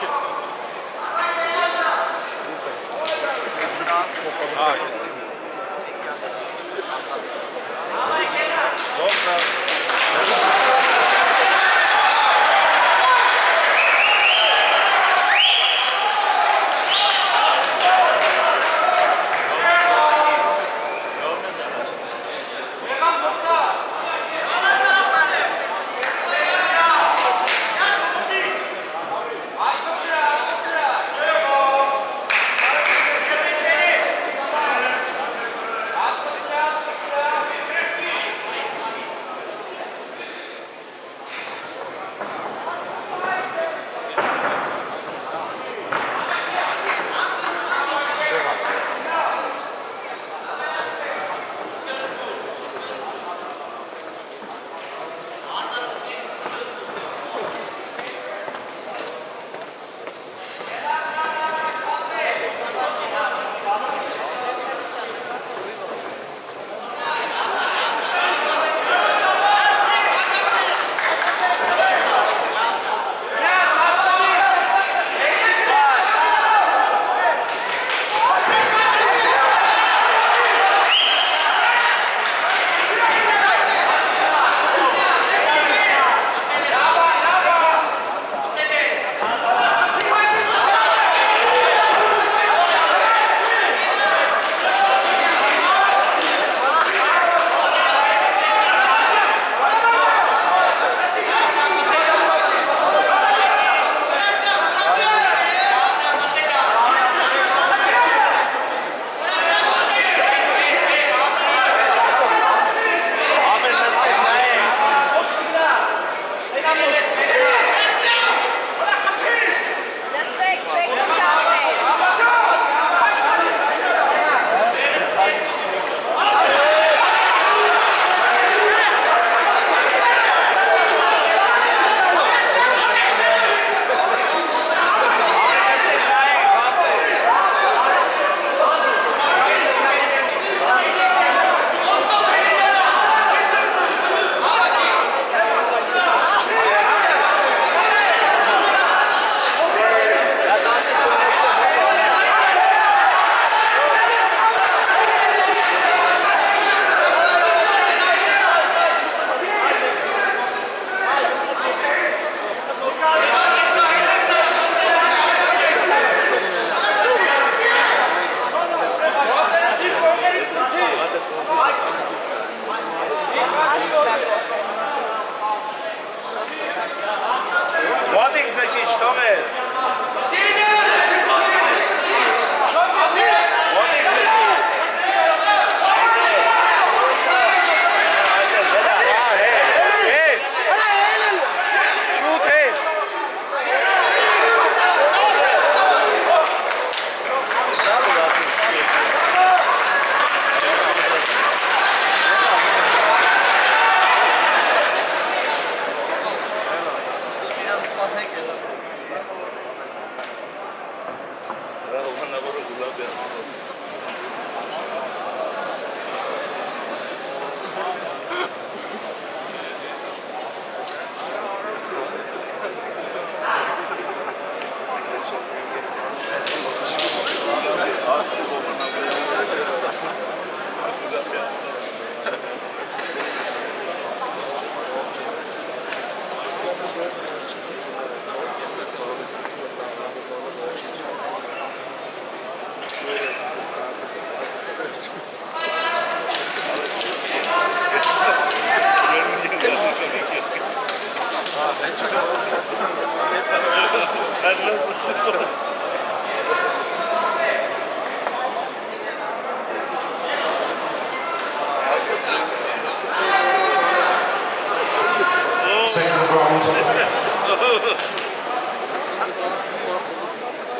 kidding.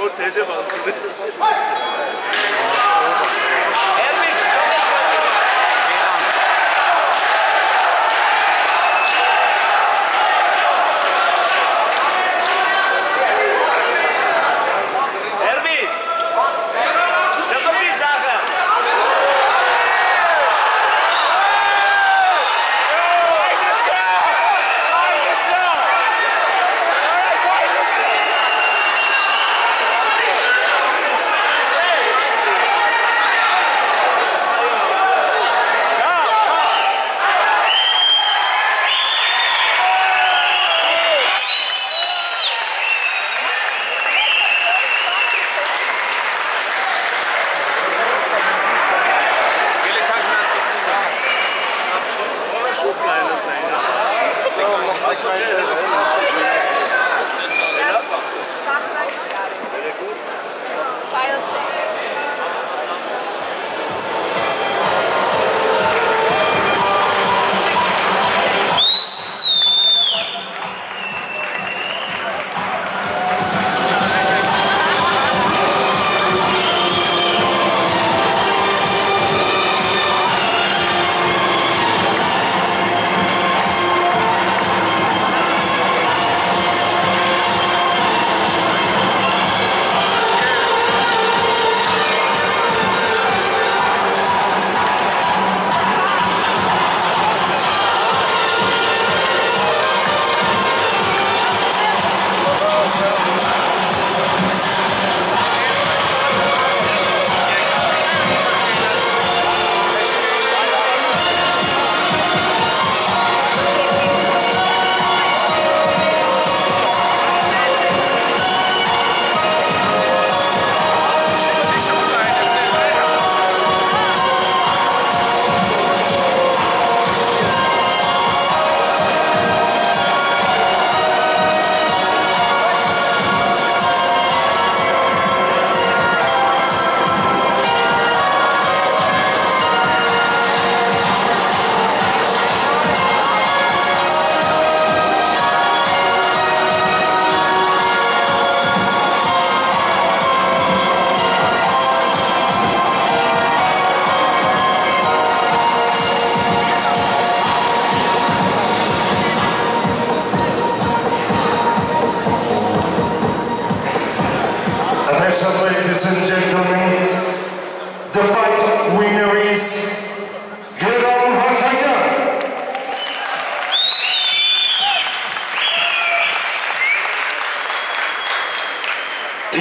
O teyze bastı. Erwin!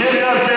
Ele é